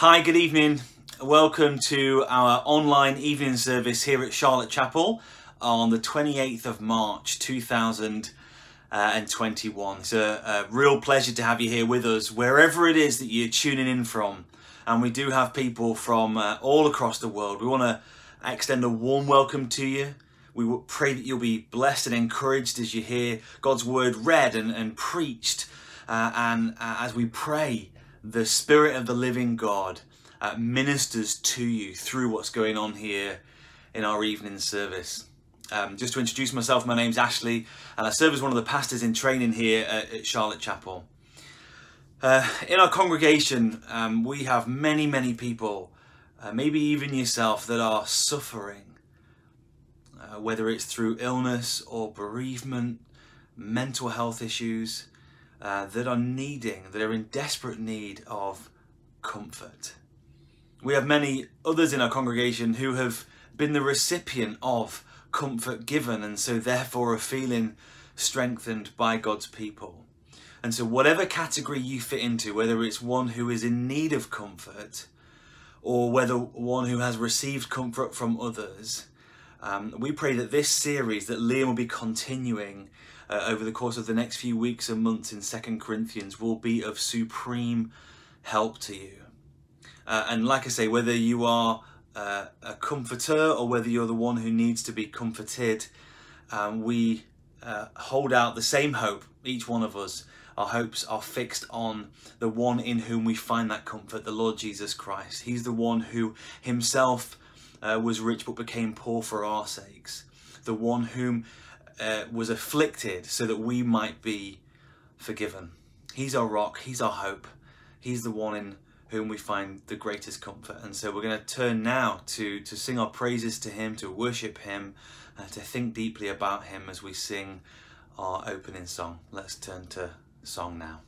Hi, good evening. Welcome to our online evening service here at Charlotte Chapel on the 28th of March 2021. It's a, a real pleasure to have you here with us, wherever it is that you're tuning in from. And we do have people from uh, all across the world. We want to extend a warm welcome to you. We pray that you'll be blessed and encouraged as you hear God's word read and, and preached. Uh, and uh, as we pray, the Spirit of the living God uh, ministers to you through what's going on here in our evening service. Um, just to introduce myself, my name's Ashley, and I serve as one of the pastors in training here at, at Charlotte Chapel. Uh, in our congregation, um, we have many, many people, uh, maybe even yourself, that are suffering, uh, whether it's through illness or bereavement, mental health issues, uh, that are needing, that are in desperate need of comfort. We have many others in our congregation who have been the recipient of comfort given and so therefore are feeling strengthened by God's people. And so, whatever category you fit into, whether it's one who is in need of comfort or whether one who has received comfort from others, um, we pray that this series that Liam will be continuing uh, over the course of the next few weeks and months in Second Corinthians will be of supreme help to you. Uh, and like I say, whether you are uh, a comforter or whether you're the one who needs to be comforted, um, we uh, hold out the same hope, each one of us. Our hopes are fixed on the one in whom we find that comfort, the Lord Jesus Christ. He's the one who himself uh, was rich but became poor for our sakes. The one whom uh, was afflicted so that we might be forgiven. He's our rock, He's our hope. He's the one in whom we find the greatest comfort. And so we're going to turn now to, to sing our praises to Him, to worship Him, uh, to think deeply about Him as we sing our opening song. Let's turn to song now.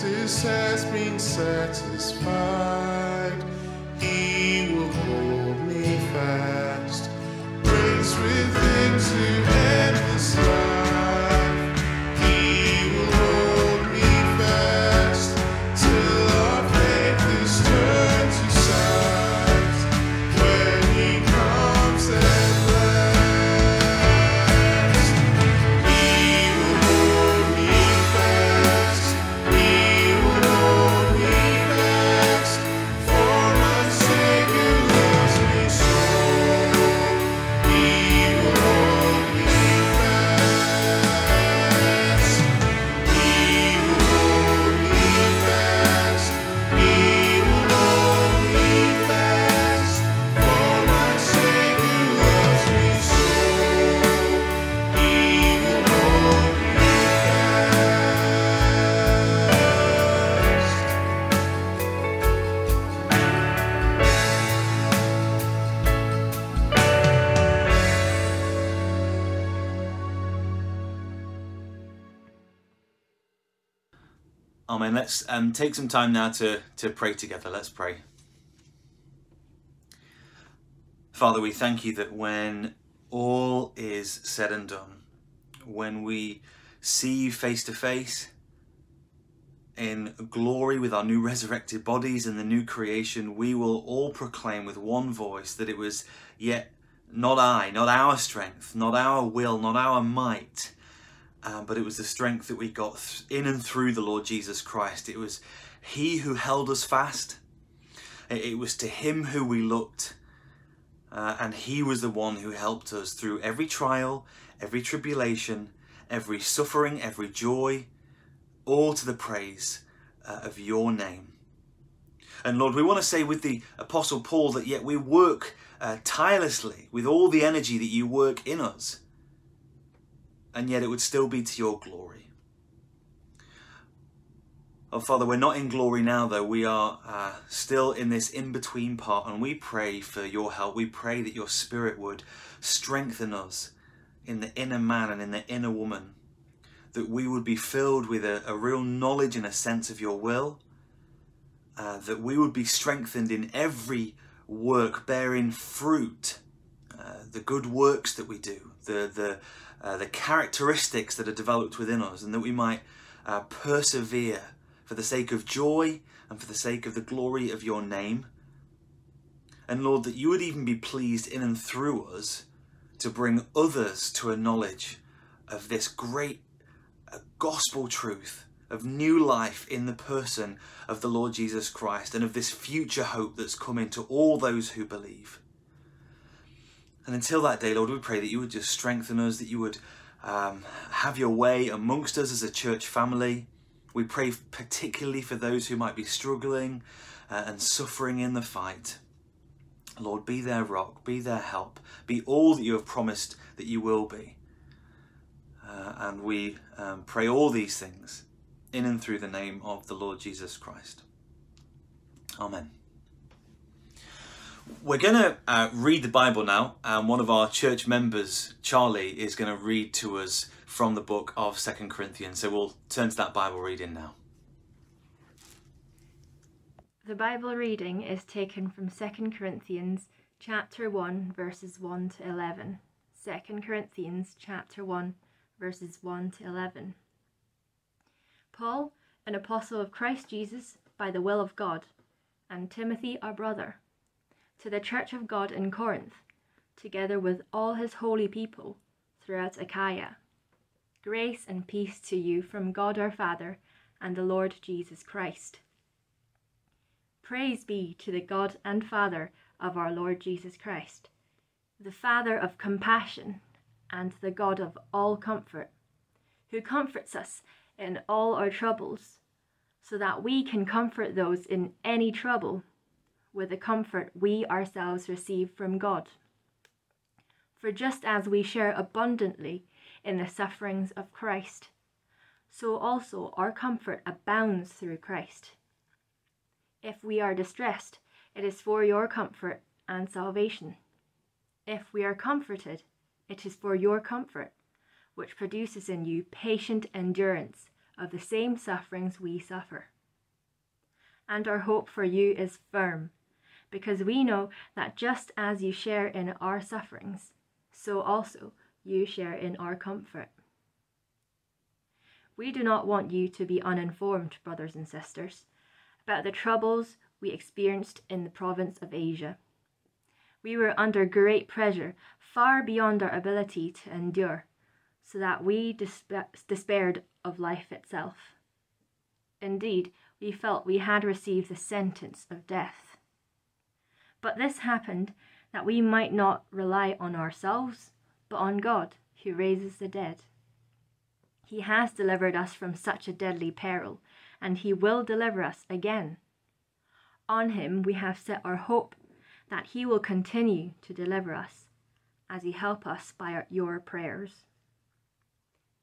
justice has been satisfied. He will hold me fast. Grace within to end this. Let's um, take some time now to, to pray together. Let's pray. Father, we thank you that when all is said and done, when we see you face to face in glory with our new resurrected bodies and the new creation, we will all proclaim with one voice that it was yet not I, not our strength, not our will, not our might, um, but it was the strength that we got in and through the Lord Jesus Christ. It was He who held us fast. It was to Him who we looked. Uh, and He was the one who helped us through every trial, every tribulation, every suffering, every joy, all to the praise uh, of Your name. And Lord, we want to say with the Apostle Paul that yet we work uh, tirelessly with all the energy that you work in us and yet it would still be to your glory. Oh, Father, we're not in glory now, though. We are uh, still in this in between part, and we pray for your help. We pray that your Spirit would strengthen us in the inner man and in the inner woman, that we would be filled with a, a real knowledge and a sense of your will, uh, that we would be strengthened in every work bearing fruit, uh, the good works that we do, the, the uh, the characteristics that are developed within us, and that we might uh, persevere for the sake of joy and for the sake of the glory of your name. And Lord, that you would even be pleased in and through us to bring others to a knowledge of this great uh, gospel truth of new life in the person of the Lord Jesus Christ and of this future hope that's coming to all those who believe. And until that day, Lord, we pray that you would just strengthen us, that you would um, have your way amongst us as a church family. We pray particularly for those who might be struggling uh, and suffering in the fight. Lord, be their rock, be their help, be all that you have promised that you will be. Uh, and we um, pray all these things in and through the name of the Lord Jesus Christ. Amen. We're going to uh, read the Bible now, and one of our church members, Charlie, is going to read to us from the book of Second Corinthians. So we'll turn to that Bible reading now. The Bible reading is taken from 2 Corinthians chapter 1 verses 1 to 11. 2 Corinthians chapter 1 verses 1 to 11. Paul, an apostle of Christ Jesus by the will of God, and Timothy our brother to the church of God in Corinth, together with all his holy people throughout Achaia. Grace and peace to you from God our Father and the Lord Jesus Christ. Praise be to the God and Father of our Lord Jesus Christ, the Father of compassion and the God of all comfort, who comforts us in all our troubles, so that we can comfort those in any trouble with the comfort we ourselves receive from God. For just as we share abundantly in the sufferings of Christ, so also our comfort abounds through Christ. If we are distressed, it is for your comfort and salvation. If we are comforted, it is for your comfort, which produces in you patient endurance of the same sufferings we suffer. And our hope for you is firm because we know that just as you share in our sufferings, so also you share in our comfort. We do not want you to be uninformed, brothers and sisters, about the troubles we experienced in the province of Asia. We were under great pressure, far beyond our ability to endure, so that we despaired of life itself. Indeed, we felt we had received the sentence of death. But this happened that we might not rely on ourselves, but on God, who raises the dead. He has delivered us from such a deadly peril, and He will deliver us again. On Him we have set our hope that He will continue to deliver us, as He help us by our, your prayers.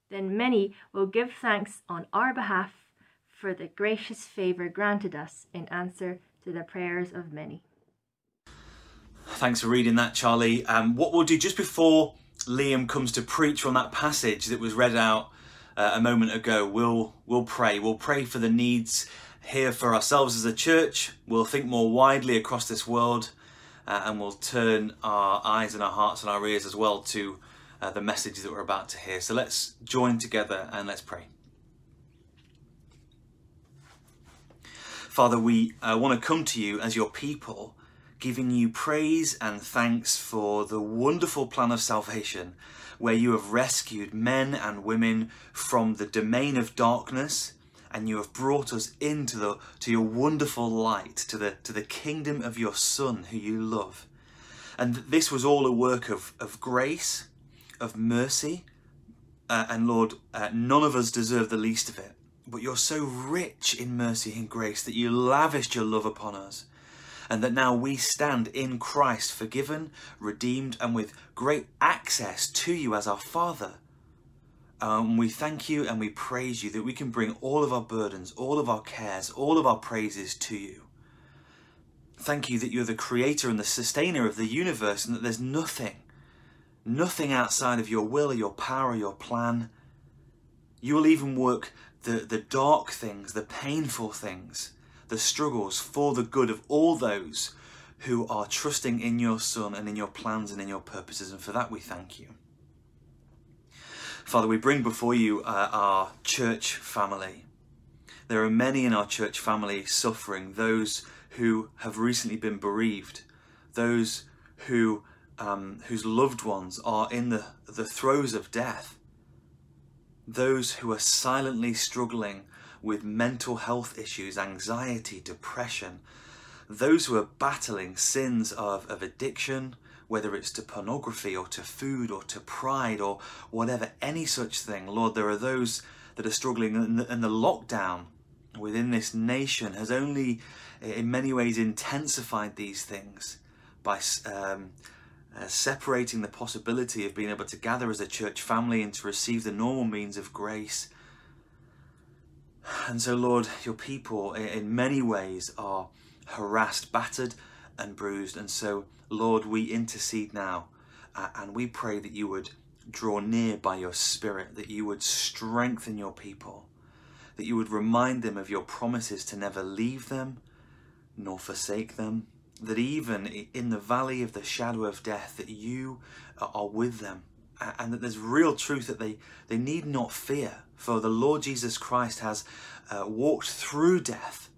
Then many will give thanks on our behalf for the gracious favour granted us in answer to the prayers of many. Thanks for reading that, Charlie. Um, what we'll do just before Liam comes to preach on that passage that was read out uh, a moment ago, we'll we'll pray. We'll pray for the needs here for ourselves as a church. We'll think more widely across this world, uh, and we'll turn our eyes and our hearts and our ears as well to uh, the message that we're about to hear. So let's join together and let's pray. Father, we uh, want to come to you as your people, giving you praise and thanks for the wonderful plan of salvation, where you have rescued men and women from the domain of darkness, and you have brought us into the to your wonderful light, to the to the kingdom of your Son, who you love. And this was all a work of, of grace, of mercy, uh, and Lord, uh, none of us deserve the least of it but you're so rich in mercy and grace that you lavished your love upon us, and that now we stand in Christ, forgiven, redeemed, and with great access to you as our Father. Um, we thank you and we praise you that we can bring all of our burdens, all of our cares, all of our praises to you. Thank you that you're the creator and the sustainer of the universe and that there's nothing, nothing outside of your will or your power or your plan. You will even work the, the dark things, the painful things, the struggles for the good of all those who are trusting in your Son and in your plans and in your purposes. And for that we thank you. Father, we bring before you uh, our church family. There are many in our church family suffering, those who have recently been bereaved, those who um, whose loved ones are in the, the throes of death those who are silently struggling with mental health issues, anxiety, depression, those who are battling sins of, of addiction, whether it's to pornography or to food or to pride or whatever, any such thing. Lord, there are those that are struggling, and the, the lockdown within this nation has only, in many ways, intensified these things by um, uh, separating the possibility of being able to gather as a church family and to receive the normal means of grace. And so, Lord, your people in many ways are harassed, battered, and bruised. And so, Lord, we intercede now uh, and we pray that you would draw near by your Spirit, that you would strengthen your people, that you would remind them of your promises to never leave them nor forsake them that even in the valley of the shadow of death that you are with them and that there's real truth that they, they need not fear for the Lord Jesus Christ has uh, walked through death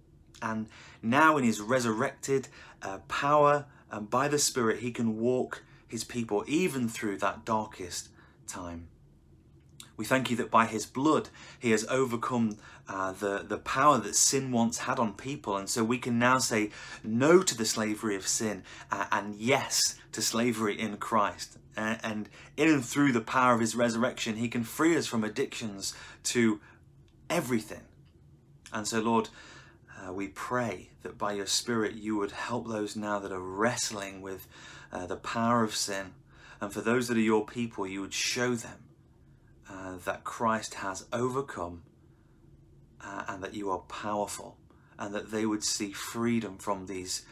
and now in his resurrected uh, power and by the Spirit he can walk his people even through that darkest time. We thank you that by his blood he has overcome uh, the, the power that sin once had on people. And so we can now say no to the slavery of sin uh, and yes to slavery in Christ. Uh, and in and through the power of his resurrection, he can free us from addictions to everything. And so, Lord, uh, we pray that by your Spirit you would help those now that are wrestling with uh, the power of sin. And for those that are your people, you would show them uh, that Christ has overcome uh, and that you are powerful and that they would see freedom from these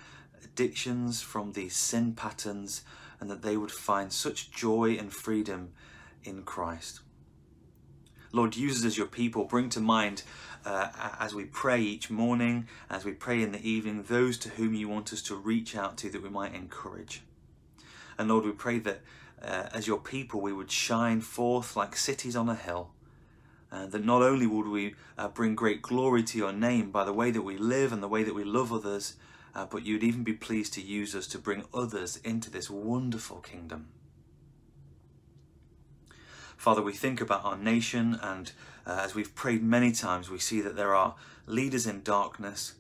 addictions, from these sin patterns, and that they would find such joy and freedom in Christ. Lord, use us as your people. Bring to mind uh, as we pray each morning, as we pray in the evening, those to whom you want us to reach out to that we might encourage. And Lord, we pray that uh, as your people, we would shine forth like cities on a hill. Uh, that not only would we uh, bring great glory to your name by the way that we live and the way that we love others, uh, but you'd even be pleased to use us to bring others into this wonderful kingdom. Father, we think about our nation, and uh, as we've prayed many times, we see that there are leaders in darkness,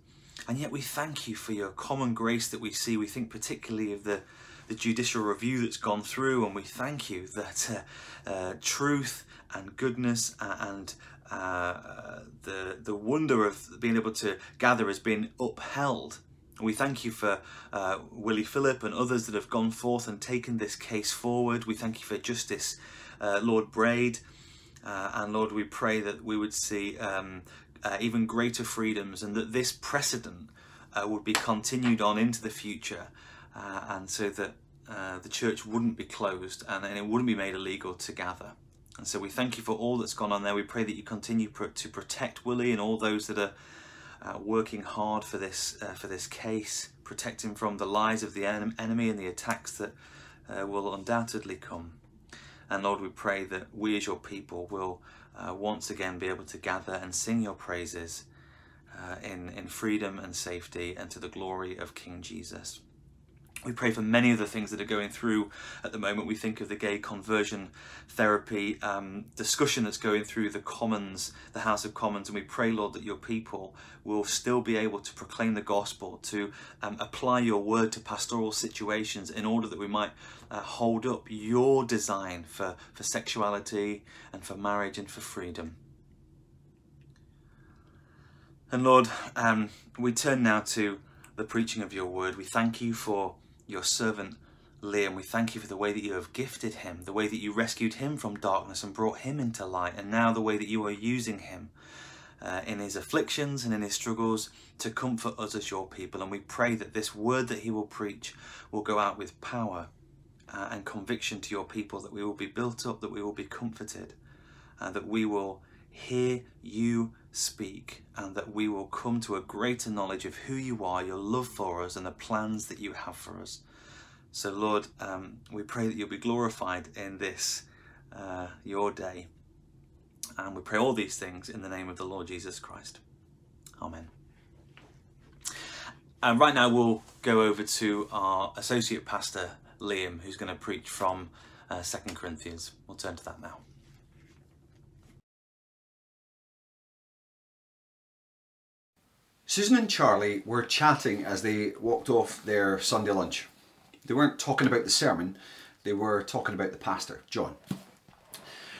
and yet we thank you for your common grace that we see. We think particularly of the the judicial review that's gone through, and we thank you that uh, uh, truth and goodness and uh, the the wonder of being able to gather has been upheld. We thank you for uh, Willie Philip and others that have gone forth and taken this case forward. We thank you for Justice uh, Lord Braid. Uh, and Lord, we pray that we would see um, even greater freedoms and that this precedent would be continued on into the future uh, and so that uh, the church wouldn't be closed and, and, it wouldn't be made illegal to gather. And so we thank you for all that's gone on there. We pray that you continue to protect Willie and all those that are uh, working hard for this uh, for this case, protect him from the lies of the enemy and the attacks that uh, will undoubtedly come. And Lord, we pray that we as your people will uh, once again be able to gather and sing your praises uh, in, in freedom and safety and to the glory of King Jesus. We pray for many of the things that are going through at the moment. We think of the gay conversion therapy um, discussion that's going through the Commons, the House of Commons, and we pray, Lord, that your people will still be able to proclaim the gospel, to um, apply your word to pastoral situations in order that we might uh, hold up your design for, for sexuality and for marriage and for freedom. And Lord, um, we turn now to the preaching of your word. We thank you for your servant Liam. We thank you for the way that you have gifted him, the way that you rescued him from darkness and brought him into light, and now the way that you are using him uh, in his afflictions and in his struggles to comfort us as your people. And we pray that this word that he will preach will go out with power uh, and conviction to your people, that we will be built up, that we will be comforted, and that we will hear you speak, and that we will come to a greater knowledge of who you are, your love for us, and the plans that you have for us. So, Lord, um, we pray that you'll be glorified in this, uh, your day. And we pray all these things in the name of the Lord Jesus Christ. Amen. And right now, we'll go over to our associate pastor, Liam, who's going to preach from uh, 2 Corinthians. We'll turn to that now. Susan and Charlie were chatting as they walked off their Sunday lunch. They weren't talking about the sermon, they were talking about the pastor, John.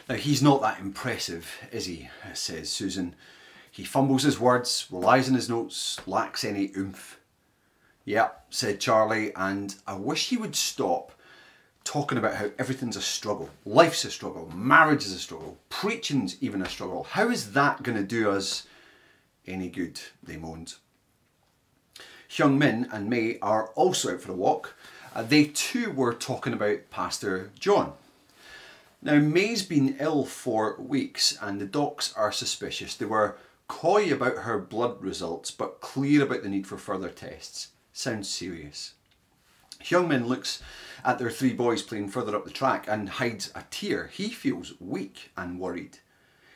Now, he's not that impressive, is he? says Susan. He fumbles his words, relies on his notes, lacks any oomph. Yep, said Charlie, and I wish he would stop talking about how everything's a struggle. Life's a struggle, marriage is a struggle, preaching's even a struggle. How is that going to do us any good, they moaned. Hyung Min and May are also out for a walk. Uh, they too were talking about Pastor John. Now, May's been ill for weeks and the docs are suspicious. They were coy about her blood results but clear about the need for further tests. Sounds serious. Hyung Min looks at their three boys playing further up the track and hides a tear. He feels weak and worried.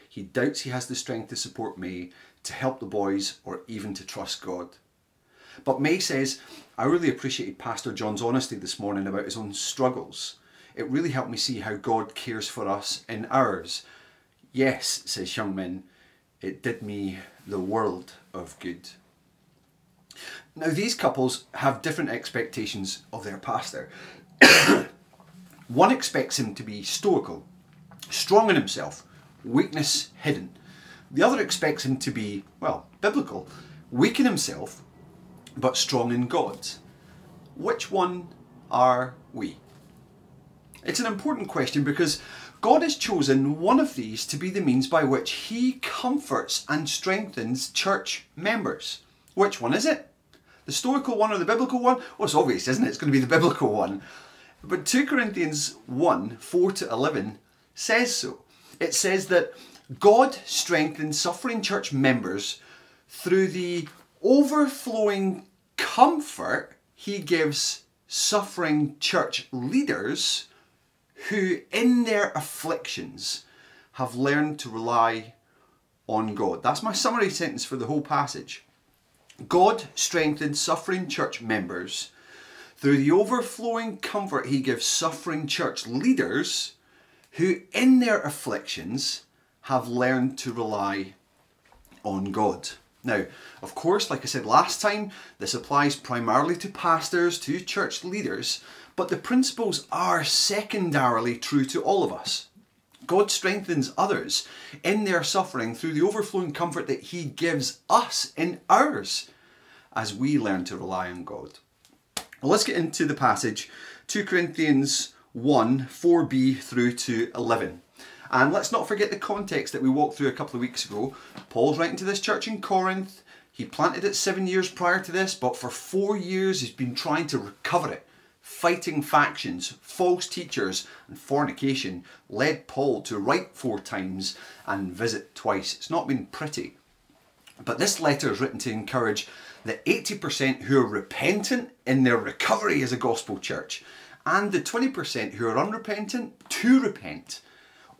He doubts he has the strength to support May to help the boys, or even to trust God. But May says, I really appreciated Pastor John's honesty this morning about his own struggles. It really helped me see how God cares for us in ours. Yes, says Hyung Min, it did me the world of good. Now, these couples have different expectations of their pastor. One expects him to be stoical, strong in himself, weakness hidden. The other expects him to be, well, biblical, weak in himself, but strong in God. Which one are we? It's an important question because God has chosen one of these to be the means by which He comforts and strengthens church members. Which one is it? The Stoical one or the Biblical one? Well, it's obvious, isn't it? It's going to be the Biblical one. But 2 Corinthians 1 4 to 11 says so. It says that God strengthens suffering church members through the overflowing comfort he gives suffering church leaders who, in their afflictions, have learned to rely on God. That's my summary sentence for the whole passage. God strengthens suffering church members through the overflowing comfort he gives suffering church leaders who, in their afflictions, have learned to rely on God. Now, of course, like I said last time, this applies primarily to pastors, to church leaders, but the principles are secondarily true to all of us. God strengthens others in their suffering through the overflowing comfort that He gives us in ours as we learn to rely on God. Well, let's get into the passage 2 Corinthians 1 4b through to 11. And let's not forget the context that we walked through a couple of weeks ago. Paul's writing to this church in Corinth. He planted it seven years prior to this, but for four years he's been trying to recover it, fighting factions, false teachers, and fornication led Paul to write four times and visit twice. It's not been pretty. But this letter is written to encourage the 80% who are repentant in their recovery as a gospel church and the 20% who are unrepentant to repent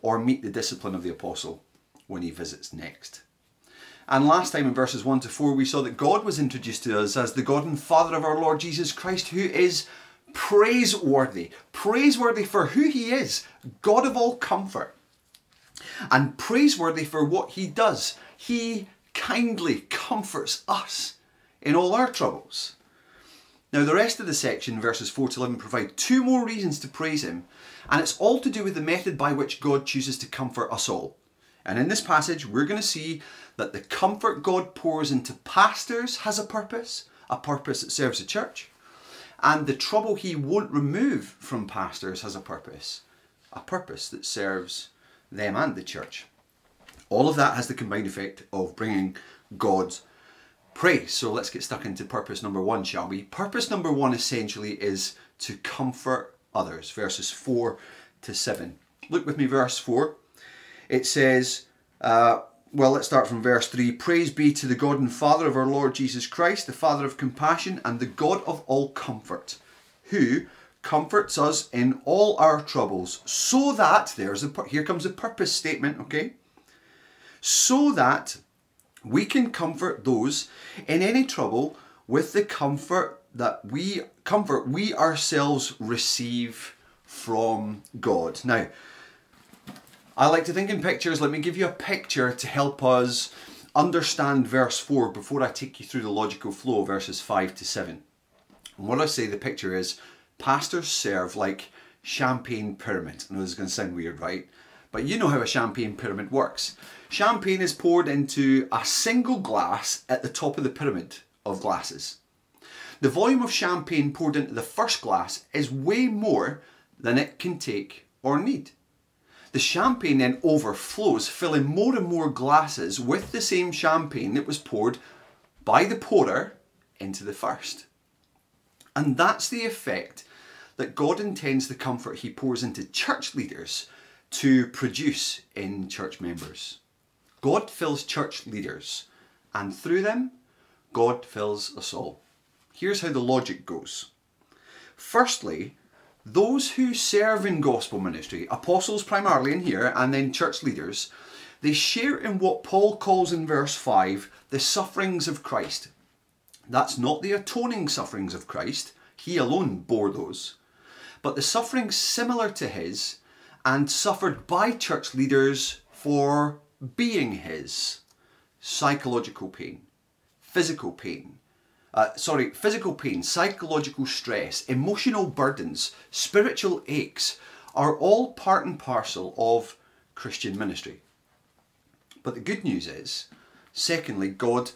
or meet the discipline of the apostle when he visits next. And last time in verses 1 to 4, we saw that God was introduced to us as the God and Father of our Lord Jesus Christ, who is praiseworthy. Praiseworthy for who he is, God of all comfort. And praiseworthy for what he does. He kindly comforts us in all our troubles. Now, the rest of the section, verses 4 to 11, provide two more reasons to praise him, and it's all to do with the method by which God chooses to comfort us all. And in this passage, we're going to see that the comfort God pours into pastors has a purpose, a purpose that serves the church, and the trouble he won't remove from pastors has a purpose, a purpose that serves them and the church. All of that has the combined effect of bringing God's praise. So let's get stuck into purpose number one, shall we? Purpose number one essentially is to comfort others, verses 4 to 7. Look with me, verse 4. It says, uh, well, let's start from verse 3. Praise be to the God and Father of our Lord Jesus Christ, the Father of compassion and the God of all comfort, who comforts us in all our troubles, so that, there's a, here comes a purpose statement, okay? So that we can comfort those in any trouble with the comfort that we comfort we ourselves receive from God. Now, I like to think in pictures. Let me give you a picture to help us understand verse 4 before I take you through the logical flow verses 5 to 7. And what I say the picture is pastors serve like champagne pyramid. I know this is going to sound weird, right? But you know how a champagne pyramid works. Champagne is poured into a single glass at the top of the pyramid of glasses. The volume of champagne poured into the first glass is way more than it can take or need. The champagne then overflows, filling more and more glasses with the same champagne that was poured by the pourer into the first. And that's the effect that God intends the comfort He pours into church leaders to produce in church members. God fills church leaders, and through them, God fills us all. Here's how the logic goes. Firstly, those who serve in gospel ministry, apostles primarily in here, and then church leaders, they share in what Paul calls in verse 5 the sufferings of Christ. That's not the atoning sufferings of Christ, he alone bore those, but the sufferings similar to his and suffered by church leaders for being his. Psychological pain, physical pain, uh, sorry, physical pain, psychological stress, emotional burdens, spiritual aches are all part and parcel of Christian ministry. But the good news is, secondly, God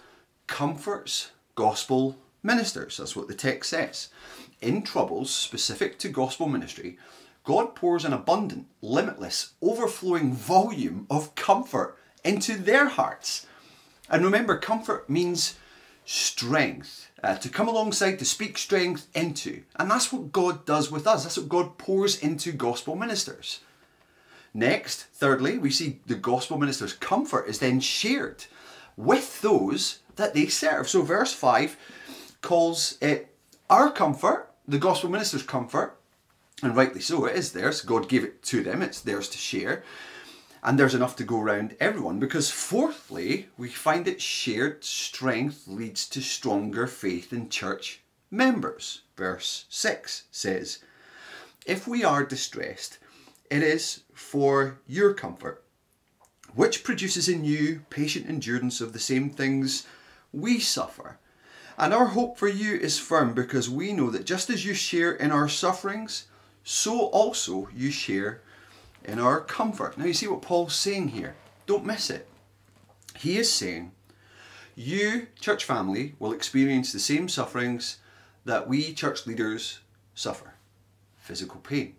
comforts gospel ministers. That's what the text says. In troubles specific to gospel ministry, God pours an abundant, limitless, overflowing volume of comfort into their hearts. And remember, comfort means strength, uh, to come alongside, to speak strength into. And that's what God does with us. That's what God pours into gospel ministers. Next, thirdly, we see the gospel minister's comfort is then shared with those that they serve. So, verse 5 calls it our comfort, the gospel minister's comfort, and rightly so, it is theirs. God gave it to them, it's theirs to share. And there's enough to go around everyone. Because, fourthly, we find that shared strength leads to stronger faith in church members. Verse 6 says, If we are distressed, it is for your comfort, which produces in you patient endurance of the same things we suffer. And our hope for you is firm because we know that just as you share in our sufferings, so also you share in our comfort. Now, you see what Paul's saying here. Don't miss it. He is saying, You, church family, will experience the same sufferings that we, church leaders, suffer physical pain,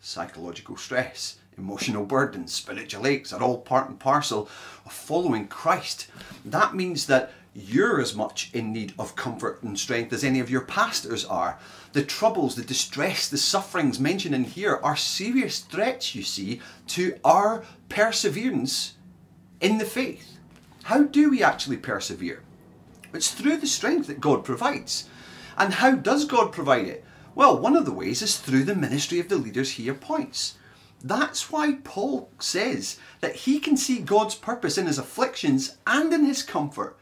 psychological stress, emotional burdens, spiritual aches are all part and parcel of following Christ. That means that you're as much in need of comfort and strength as any of your pastors are. The troubles, the distress, the sufferings mentioned in here are serious threats, you see, to our perseverance in the faith. How do we actually persevere? It's through the strength that God provides. And how does God provide it? Well, one of the ways is through the ministry of the leaders he appoints. That's why Paul says that he can see God's purpose in his afflictions and in his comfort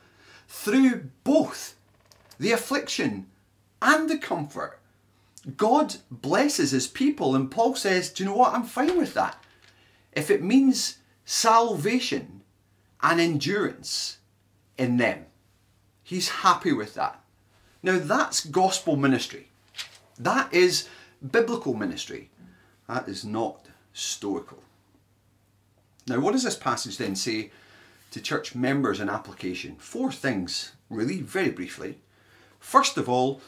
through both the affliction and the comfort. God blesses his people, and Paul says, Do you know what? I'm fine with that. If it means salvation and endurance in them, he's happy with that. Now, that's gospel ministry. That is biblical ministry. That is not stoical. Now, what does this passage then say to church members in application? Four things, really, very briefly. First of all,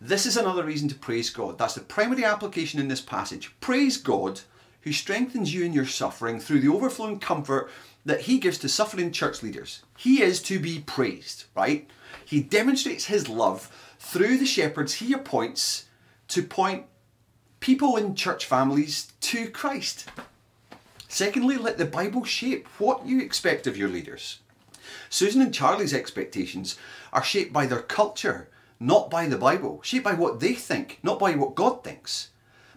this is another reason to praise God. That's the primary application in this passage. Praise God who strengthens you in your suffering through the overflowing comfort that he gives to suffering church leaders. He is to be praised, right? He demonstrates his love through the shepherds he appoints to point people in church families to Christ. Secondly, let the Bible shape what you expect of your leaders. Susan and Charlie's expectations are shaped by their culture, not by the Bible, shaped by what they think, not by what God thinks.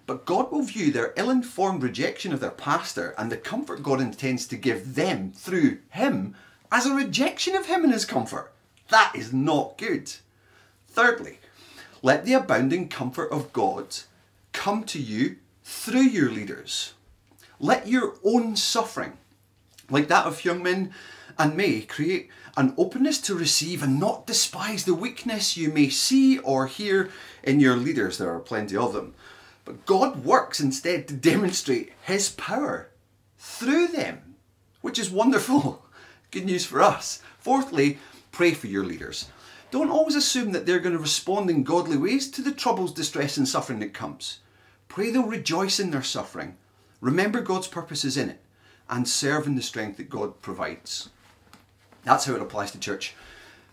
But God will view their ill informed rejection of their pastor and the comfort God intends to give them through him as a rejection of him and his comfort. That is not good. Thirdly, let the abounding comfort of God come to you through your leaders. Let your own suffering, like that of Hyungmin and May, create an openness to receive and not despise the weakness you may see or hear in your leaders. There are plenty of them. But God works instead to demonstrate His power through them, which is wonderful. Good news for us. Fourthly, pray for your leaders. Don't always assume that they're going to respond in godly ways to the troubles, distress, and suffering that comes. Pray they'll rejoice in their suffering, remember God's purposes in it, and serve in the strength that God provides. That's how it applies to church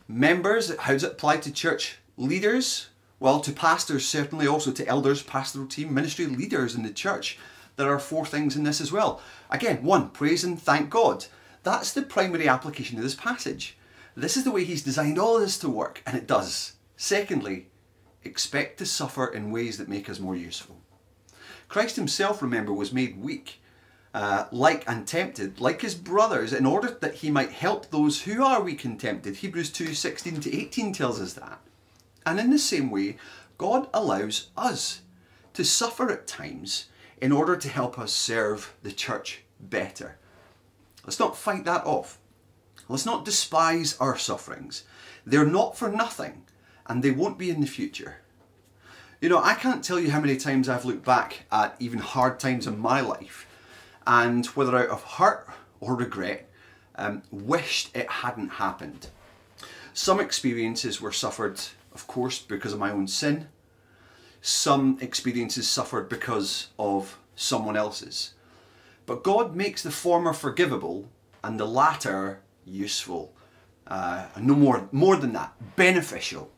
members. How does it apply to church leaders? Well, to pastors, certainly, also to elders, pastoral team, ministry leaders in the church. There are four things in this as well. Again, one, praise and thank God. That's the primary application of this passage. This is the way He's designed all this to work, and it does. Secondly, expect to suffer in ways that make us more useful. Christ Himself, remember, was made weak, uh, like and tempted, like His brothers, in order that He might help those who are weak and tempted. Hebrews 2 16 to 18 tells us that. And in the same way, God allows us to suffer at times in order to help us serve the church better. Let's not fight that off. Let's not despise our sufferings. They're not for nothing, and they won't be in the future. You know, I can't tell you how many times I've looked back at even hard times in my life, and whether out of hurt or regret, um, wished it hadn't happened. Some experiences were suffered, of course, because of my own sin. Some experiences suffered because of someone else's. But God makes the former forgivable and the latter useful. Uh, no more, more than that, beneficial.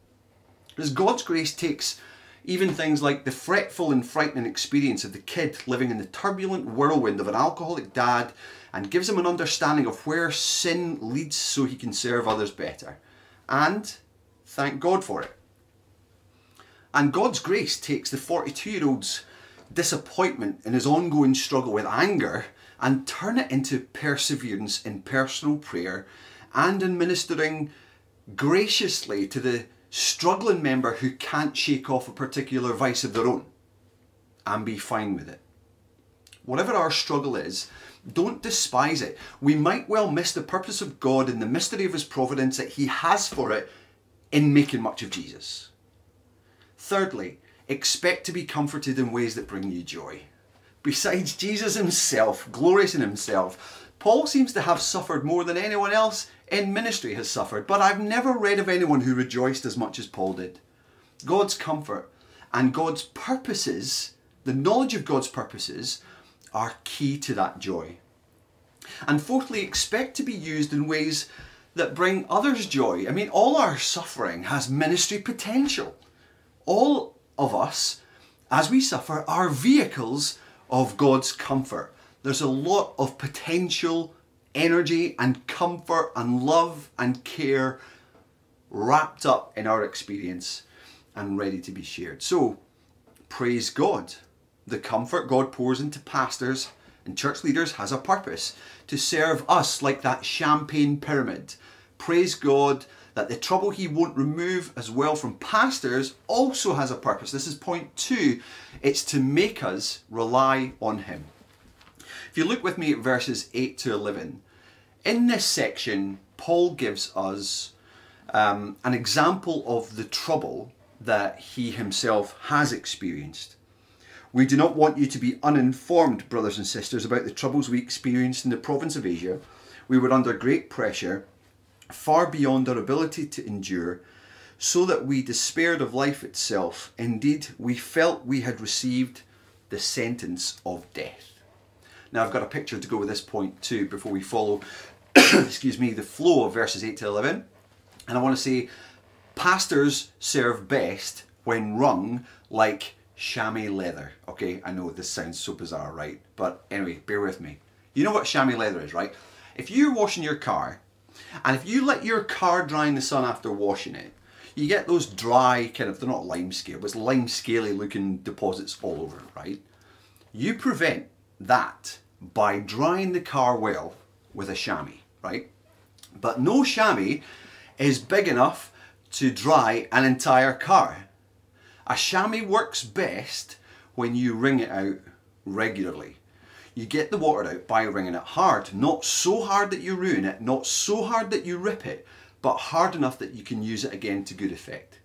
As God's grace takes even things like the fretful and frightening experience of the kid living in the turbulent whirlwind of an alcoholic dad and gives him an understanding of where sin leads so he can serve others better. And thank God for it. And God's grace takes the 42 year old's disappointment in his ongoing struggle with anger and turn it into perseverance in personal prayer and in ministering graciously to the struggling member who can't shake off a particular vice of their own and be fine with it. Whatever our struggle is, don't despise it. We might well miss the purpose of God and the mystery of His providence that He has for it in making much of Jesus. Thirdly, expect to be comforted in ways that bring you joy. Besides Jesus himself, glorious in himself, Paul seems to have suffered more than anyone else in ministry has suffered, but I've never read of anyone who rejoiced as much as Paul did. God's comfort and God's purposes, the knowledge of God's purposes, are key to that joy. And fourthly, expect to be used in ways that bring others joy. I mean, all our suffering has ministry potential. All of us, as we suffer, are vehicles of God's comfort. There's a lot of potential energy and comfort and love and care wrapped up in our experience and ready to be shared. So, praise God. The comfort God pours into pastors and church leaders has a purpose to serve us like that champagne pyramid. Praise God that the trouble He won't remove as well from pastors also has a purpose. This is point two it's to make us rely on Him. You look with me at verses 8 to 11, in this section, Paul gives us um, an example of the trouble that he himself has experienced. We do not want you to be uninformed, brothers and sisters, about the troubles we experienced in the province of Asia. We were under great pressure, far beyond our ability to endure, so that we despaired of life itself. Indeed, we felt we had received the sentence of death. Now, I've got a picture to go with this point too before we follow, excuse me, the flow of verses 8 to 11. And I want to say, pastors serve best when wrung like chamois leather. Okay, I know this sounds so bizarre, right? But anyway, bear with me. You know what chamois leather is, right? If you're washing your car, and if you let your car dry in the sun after washing it, you get those dry, kind of, they're not lime scale, but it's lime scaly looking deposits all over, right? You prevent that by drying the car well with a chamois, right? But no chamois is big enough to dry an entire car. A chamois works best when you wring it out regularly. You get the water out by wringing it hard, not so hard that you ruin it, not so hard that you rip it, but hard enough that you can use it again to good effect.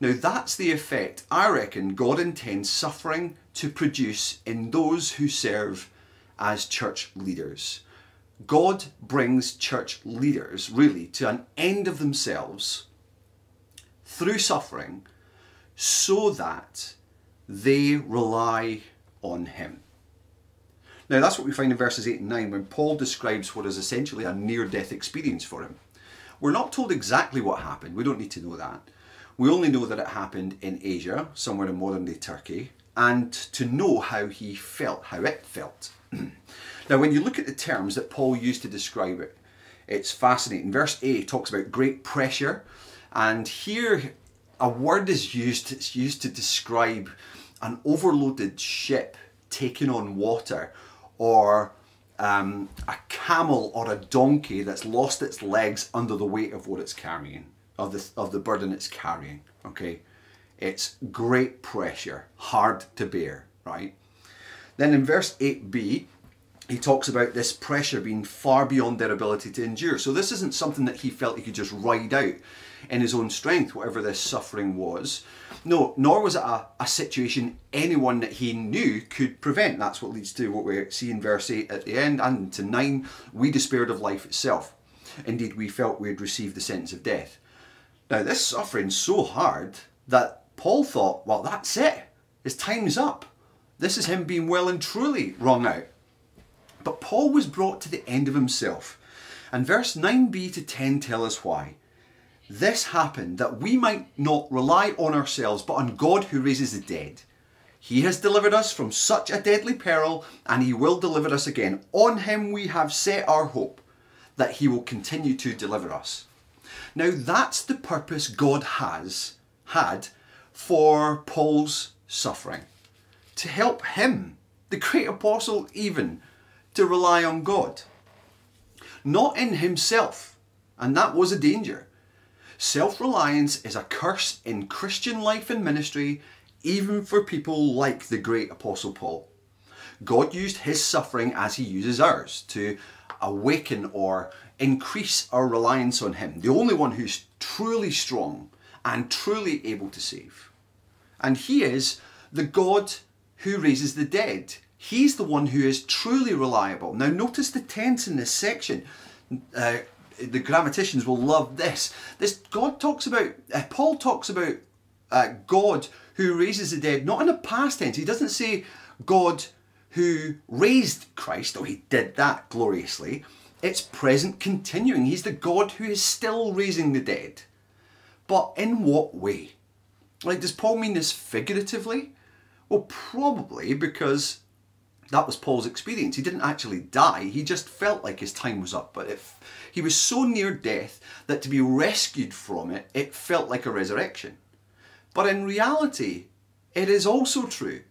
Now that's the effect I reckon God intends suffering to produce in those who serve as church leaders. God brings church leaders really to an end of themselves through suffering so that they rely on him. Now, that's what we find in verses 8 and 9 when Paul describes what is essentially a near death experience for him. We're not told exactly what happened, we don't need to know that. We only know that it happened in Asia, somewhere in modern day Turkey, and to know how he felt, how it felt. now, when you look at the terms that Paul used to describe it, it's fascinating. Verse A talks about great pressure, and here a word is used, it's used to describe an overloaded ship taking on water or um, a camel or a donkey that's lost its legs under the weight of what it's carrying, of the, of the burden it's carrying, okay? It's great pressure, hard to bear, right? Then in verse 8b, he talks about this pressure being far beyond their ability to endure. So this isn't something that he felt he could just ride out in his own strength, whatever this suffering was. No, nor was it a, a situation anyone that he knew could prevent. That's what leads to what we see in verse 8 at the end and to 9. We despaired of life itself. Indeed, we felt we had received the sentence of death. Now, this suffering's so hard that Paul thought, well, that's it. His time's up. This is him being well and truly wrung out. But Paul was brought to the end of himself. And verse 9b to 10 tell us why. This happened that we might not rely on ourselves, but on God who raises the dead. He has delivered us from such a deadly peril, and he will deliver us again. On him we have set our hope that he will continue to deliver us. Now that's the purpose God has had for Paul's suffering. To help him, the great apostle even, to rely on God. Not in himself, and that was a danger. Self reliance is a curse in Christian life and ministry, even for people like the great Apostle Paul. God used his suffering as he uses ours to awaken or increase our reliance on him, the only one who's truly strong and truly able to save. And he is the God who raises the dead. He's the one who is truly reliable. Now, notice the tense in this section. Uh, the grammaticians will love this. This God talks about, uh, Paul talks about uh, God who raises the dead, not in a past tense. He doesn't say God who raised Christ, though he did that gloriously. It's present continuing. He's the God who is still raising the dead. But in what way? Like, does Paul mean this figuratively? Well, probably because that was Paul's experience. He didn't actually die, he just felt like his time was up. But if he was so near death that to be rescued from it, it felt like a resurrection. But in reality, it is also true.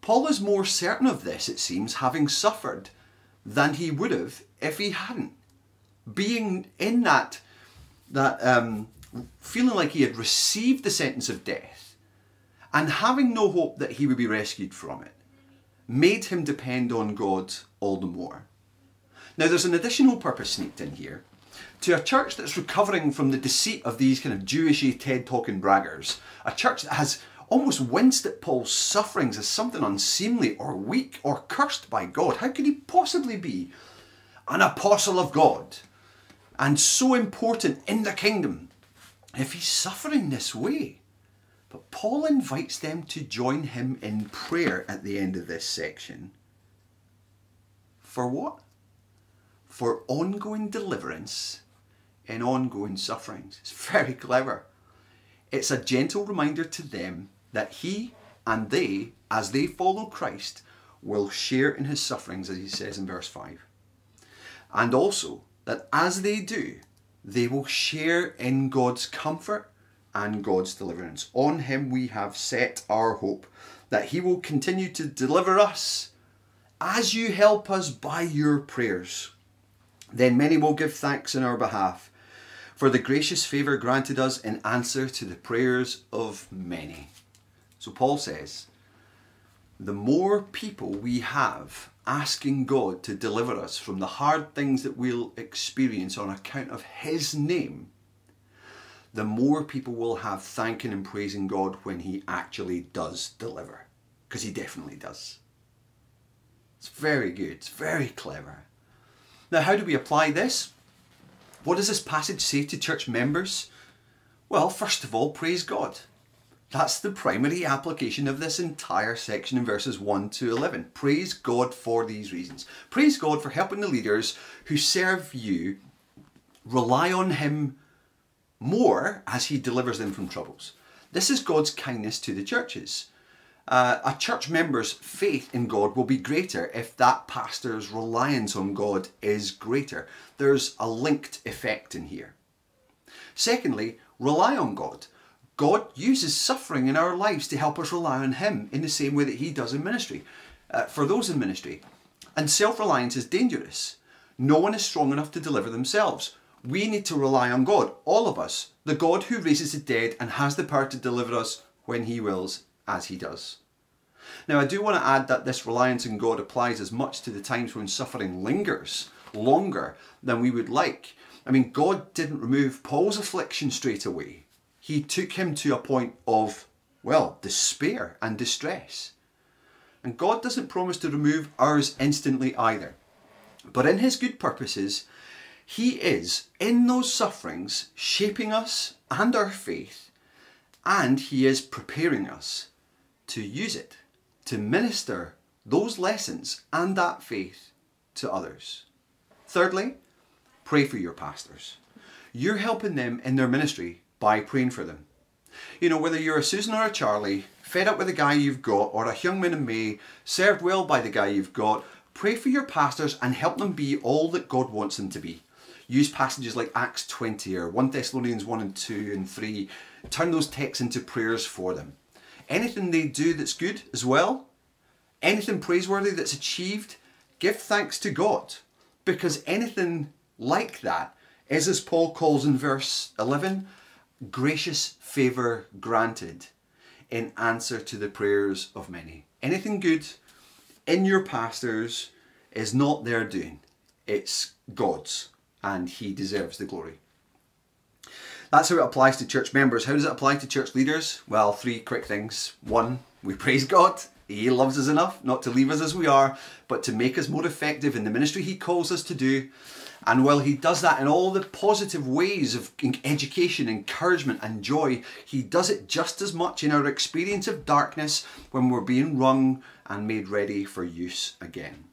Paul is more certain of this, it seems, having suffered, than he would have if he hadn't. Being in that, that um, feeling like he had received the sentence of death, and having no hope that he would be rescued from it, made him depend on God all the more. Now, there's an additional purpose sneaked in here. To a church that's recovering from the deceit of these kind of Jewishy TED talking braggers, a church that has almost winced at Paul's sufferings as something unseemly or weak or cursed by God. How could he possibly be an apostle of God and so important in the kingdom if he's suffering this way? But Paul invites them to join him in prayer at the end of this section. For what? For ongoing deliverance in ongoing sufferings. It's very clever. It's a gentle reminder to them that he and they, as they follow Christ, will share in his sufferings, as he says in verse 5. And also that as they do, they will share in God's comfort and God's deliverance. On him we have set our hope that he will continue to deliver us as you help us by your prayers. Then many will give thanks in our behalf for the gracious favour granted us in answer to the prayers of many. So Paul says, the more people we have asking God to deliver us from the hard things that we'll experience on account of His name, the more people will have thanking and praising God when He actually does deliver. Because He definitely does. It's very good, it's very clever. Now, how do we apply this? What does this passage say to church members? Well, first of all, praise God. That's the primary application of this entire section in verses 1 to 11. Praise God for these reasons. Praise God for helping the leaders who serve you rely on Him more as He delivers them from troubles. This is God's kindness to the churches. Uh, a church member's faith in God will be greater if that pastor's reliance on God is greater. There's a linked effect in here. Secondly, rely on God. God uses suffering in our lives to help us rely on Him in the same way that He does in ministry, uh, for those in ministry. And self reliance is dangerous. No one is strong enough to deliver themselves. We need to rely on God, all of us, the God who raises the dead and has the power to deliver us when He wills, as He does. Now, I do want to add that this reliance on God applies as much to the times when suffering lingers longer than we would like. I mean, God didn't remove Paul's affliction straight away he took him to a point of, well, despair and distress. And God doesn't promise to remove ours instantly either. But in his good purposes, he is, in those sufferings, shaping us and our faith, and he is preparing us to use it, to minister those lessons and that faith to others. Thirdly, pray for your pastors. You're helping them in their ministry by praying for them. You know, whether you're a Susan or a Charlie, fed up with the guy you've got, or a Hyungmin and May, served well by the guy you've got, pray for your pastors and help them be all that God wants them to be. Use passages like Acts 20 or 1 Thessalonians 1 and 2 and 3. Turn those texts into prayers for them. Anything they do that's good as well, anything praiseworthy that's achieved, give thanks to God. Because anything like that is, as Paul calls in verse 11, gracious favour granted in answer to the prayers of many. Anything good in your pastors is not their doing, it's God's, and He deserves the glory. That's how it applies to church members. How does it apply to church leaders? Well, three quick things. One, we praise God. He loves us enough not to leave us as we are, but to make us more effective in the ministry He calls us to do. And while he does that in all the positive ways of education, encouragement, and joy, he does it just as much in our experience of darkness when we're being wrung and made ready for use again.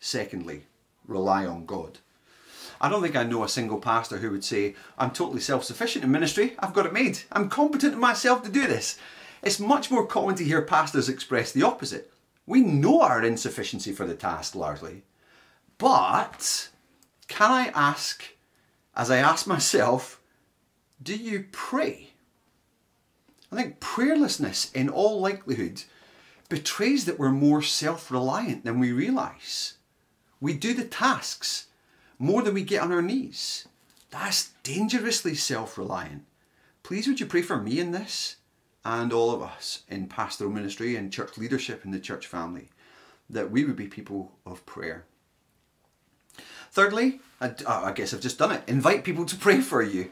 Secondly, rely on God. I don't think I know a single pastor who would say, I'm totally self sufficient in ministry, I've got it made, I'm competent in myself to do this. It's much more common to hear pastors express the opposite. We know our insufficiency for the task largely. But can I ask, as I ask myself, do you pray? I think prayerlessness, in all likelihood, betrays that we're more self reliant than we realise. We do the tasks more than we get on our knees. That's dangerously self reliant. Please, would you pray for me in this and all of us in pastoral ministry and church leadership in the church family that we would be people of prayer. Thirdly, I, oh, I guess I've just done it. Invite people to pray for you.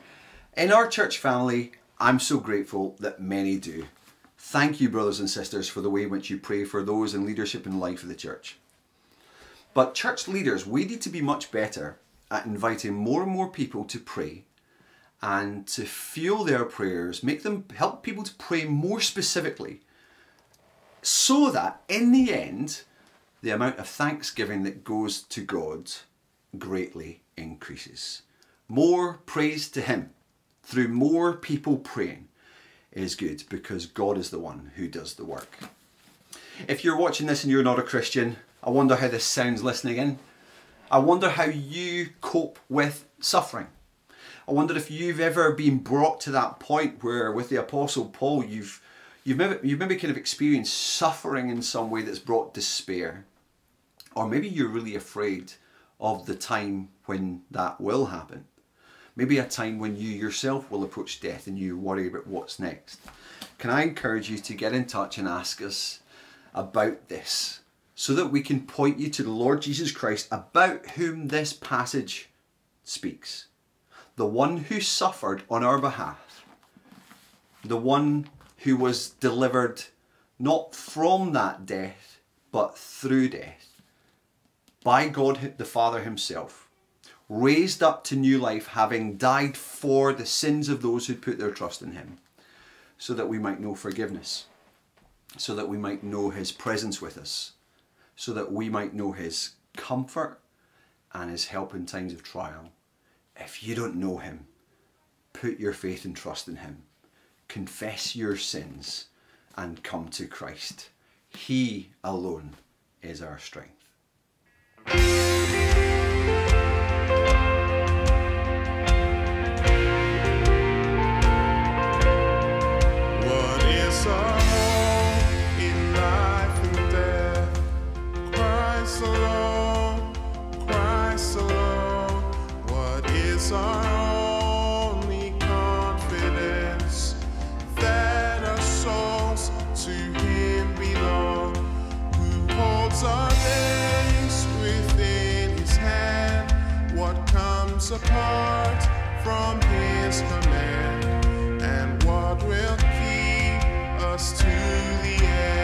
In our church family, I'm so grateful that many do. Thank you, brothers and sisters, for the way in which you pray for those in leadership and life of the church. But church leaders, we need to be much better at inviting more and more people to pray and to fuel their prayers, make them help people to pray more specifically, so that in the end, the amount of thanksgiving that goes to God greatly increases. More praise to Him through more people praying is good because God is the one who does the work. If you're watching this and you're not a Christian, I wonder how this sounds listening in. I wonder how you cope with suffering. I wonder if you've ever been brought to that point where, with the Apostle Paul, you've you've maybe you've maybe kind of experienced suffering in some way that's brought despair, or maybe you're really afraid of the time when that will happen. Maybe a time when you yourself will approach death and you worry about what's next. Can I encourage you to get in touch and ask us about this so that we can point you to the Lord Jesus Christ about whom this passage speaks? The one who suffered on our behalf, the one who was delivered not from that death but through death by God the Father Himself raised up to new life, having died for the sins of those who put their trust in him, so that we might know forgiveness, so that we might know his presence with us, so that we might know his comfort and his help in times of trial. If you don't know him, put your faith and trust in him. Confess your sins and come to Christ. He alone is our strength. Música apart from his command and what will keep us to the end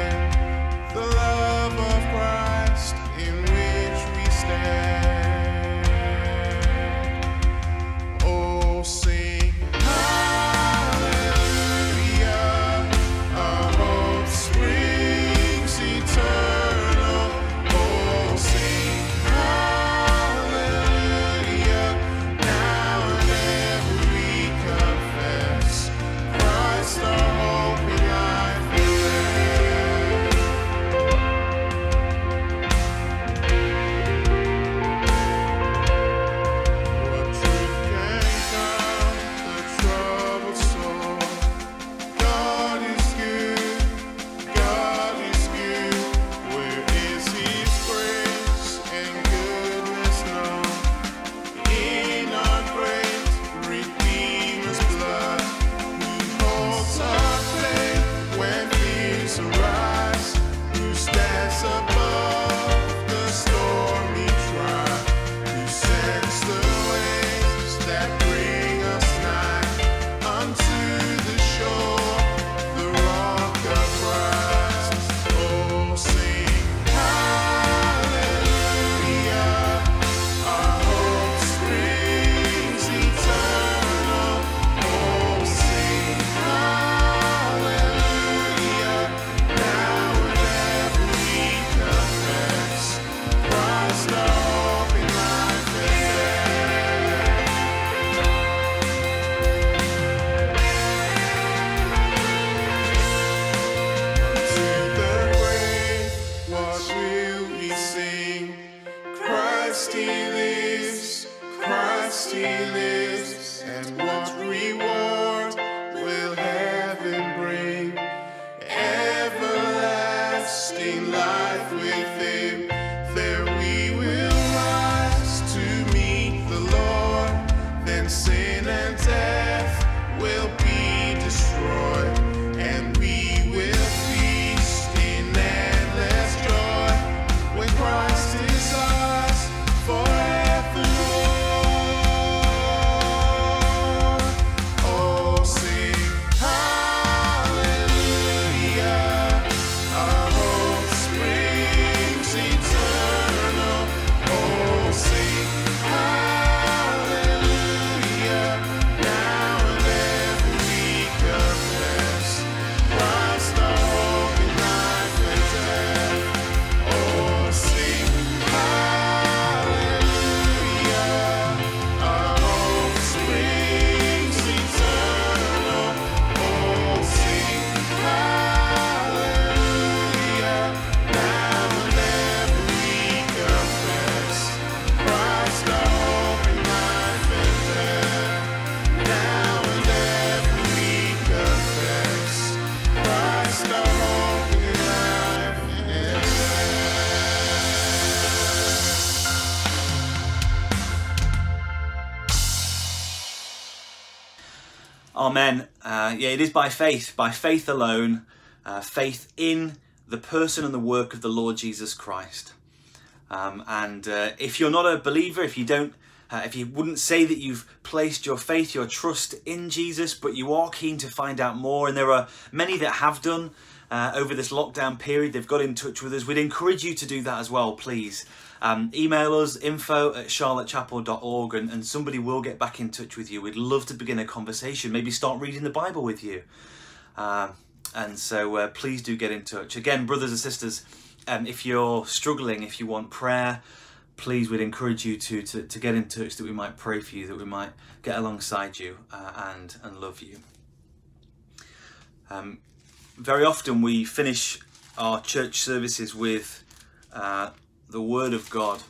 Amen. Uh, yeah, it is by faith, by faith alone, uh, faith in the person and the work of the Lord Jesus Christ. Um, and uh, if you're not a believer, if you don't, uh, if you wouldn't say that you've placed your faith, your trust in Jesus, but you are keen to find out more, and there are many that have done uh, over this lockdown period, they've got in touch with us. We'd encourage you to do that as well, please. Um, email us info at charlottechapel.org and, and somebody will get back in touch with you. We'd love to begin a conversation, maybe start reading the Bible with you. Um, and so uh, please do get in touch. Again, brothers and sisters, um, if you're struggling, if you want prayer, please we'd encourage you to, to, to get in touch that we might pray for you, that we might get alongside you uh, and, and love you. Um, very often we finish our church services with uh, the Word of God,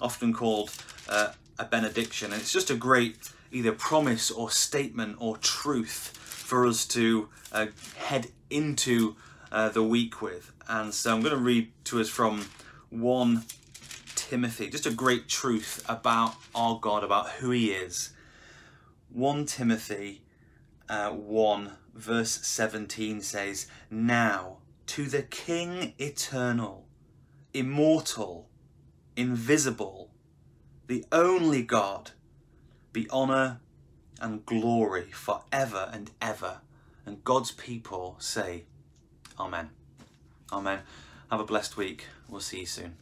often called uh, a benediction. And it's just a great either promise or statement or truth for us to uh, head into uh, the week with. And so I'm going to read to us from 1 Timothy, just a great truth about our God, about who He is. 1 Timothy uh, 1, verse 17 says, Now to the King eternal, immortal, invisible, the only God, be honour and glory forever and ever. And God's people say, Amen. Amen. Have a blessed week. We'll see you soon.